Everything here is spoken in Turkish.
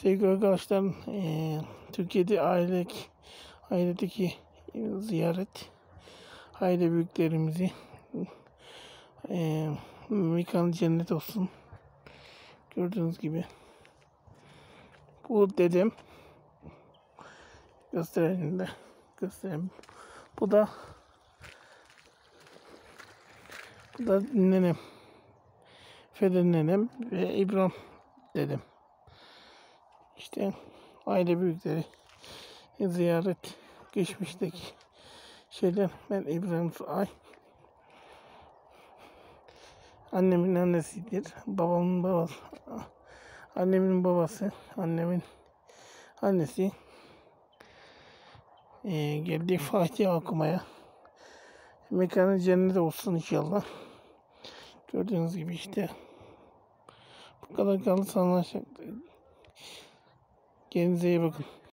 Sevgili arkadaşlar, eee, Türkiye'de aile, ailedeki ziyaret, aile büyüklerimizi eee mekanı cennet olsun. Gördüğünüz gibi. Bu dedem. Gösterelim de. Gösterelim. Bu da bu da nenem. Feder nenem ve İbrahim dedem. İşte aile büyükleri ziyaret geçmişteki şeyler. Ben İbrahim Ay. Annemin annesidir. Babamın babası. Annemin babası. Annemin annesi. Ee, geldik Fatiha okumaya. Mekanı cennet olsun inşallah. Gördüğünüz gibi işte. Bu kadar kalırsa anlaşılır. Gehen Sie